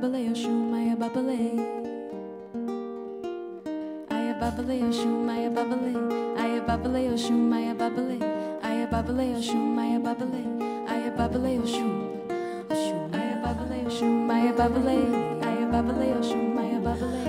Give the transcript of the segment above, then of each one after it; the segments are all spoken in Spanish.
babale, Oshum, I babale. I babale, Oshum, I babale. I babale, Oshum, I babale. I babale, Oshum, I babale. I babale, Oshum. Oshum, I babale, Oshum, I babale. I babale, Oshum, I babale.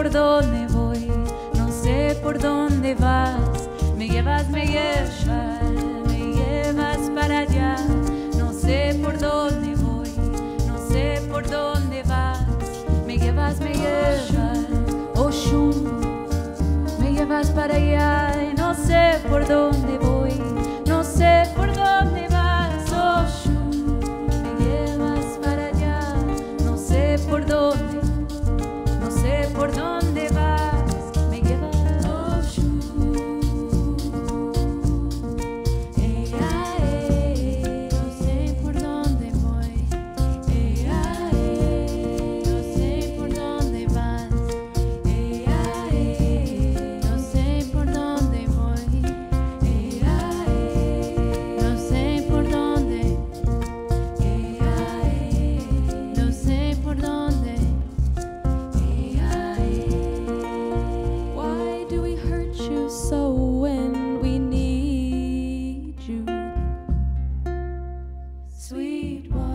Por dónde voy, no sé por dónde vas, me llevas, me llevas, me llevas para allá, no sé por dónde voy, no sé por dónde vas, me llevas, me llevas, Oshun, me llevas para allá y no sé por dónde voy, sweet one.